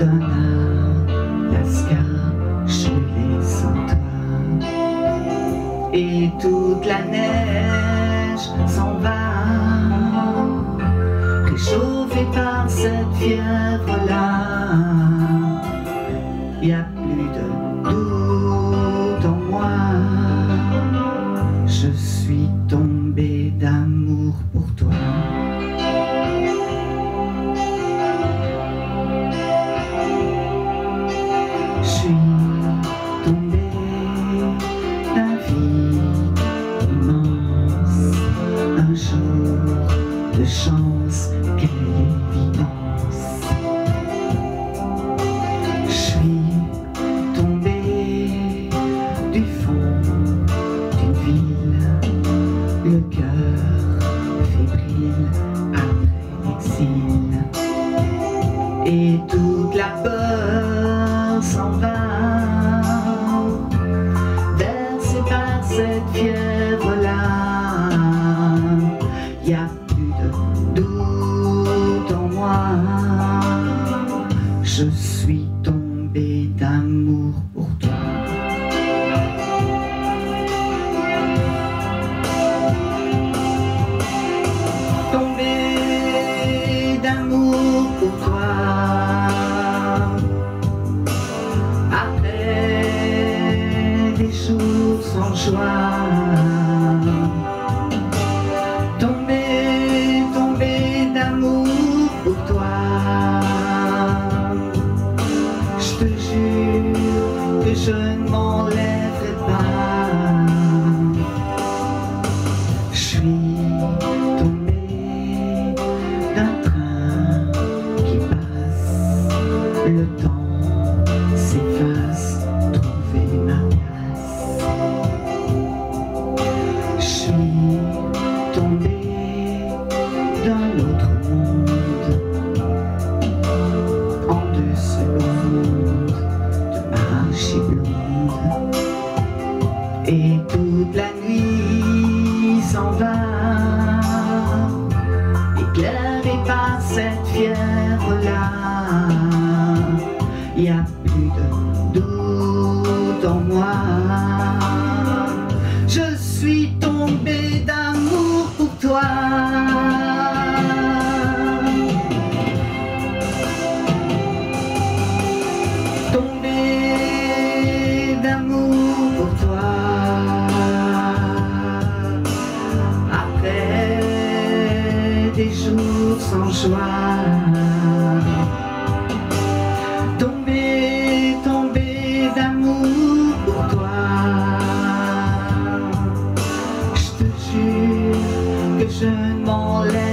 Donna, Lascar, gelée sans toi. Et toute la neige s'en va, réchauffée par cette fièvre-là. Chance, quelle évidence. Je suis tombé du fond d'une ville, le cœur fébrile après l'exil. Et toute la peur s'en va Versée par cette fièvre-là Je suis tombé d'amour pour toi. Tombé d'amour pour toi. Après des jours sans joie toute la nuit s'en va, éclairée par cette fièvre-là. Y a plus de doute en moi. Je suis tombé d'amour pour toi. Joie. Tombé, tombé d'amour pour toi. Je te jure que je ne m'enlèverai